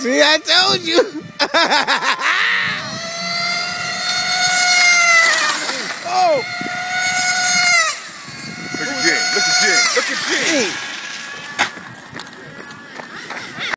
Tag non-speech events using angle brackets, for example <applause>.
See, I told you. <laughs> oh. Look at Jim. Look at Jim. Look at Jen.